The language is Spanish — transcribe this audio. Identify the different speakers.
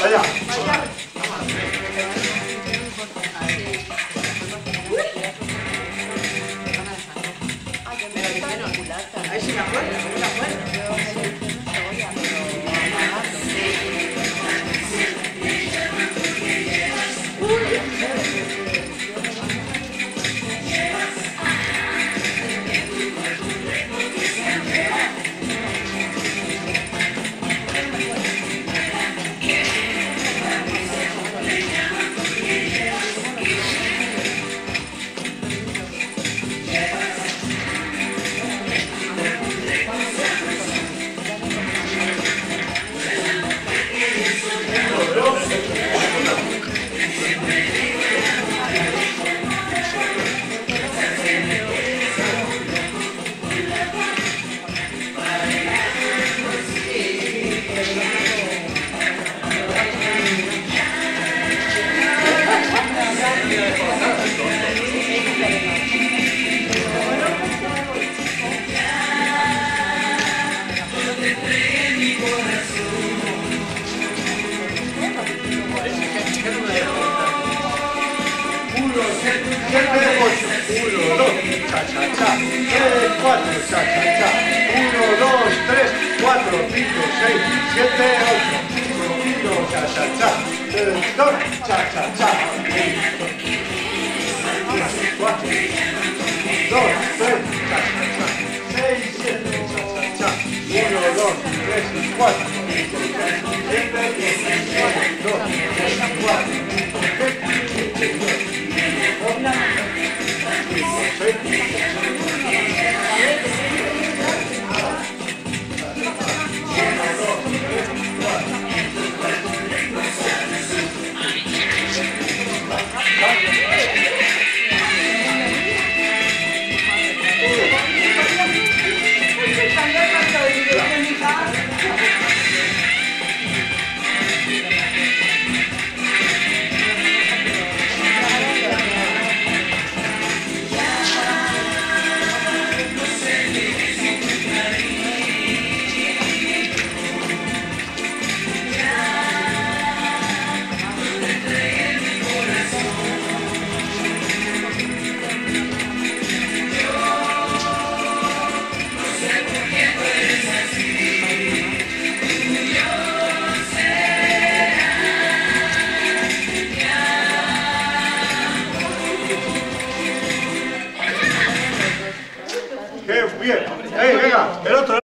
Speaker 1: Vaya.
Speaker 2: Ahí sí me acuerdo, no me acuerdo.
Speaker 1: Get there. bien. Ahí, venga, el otro.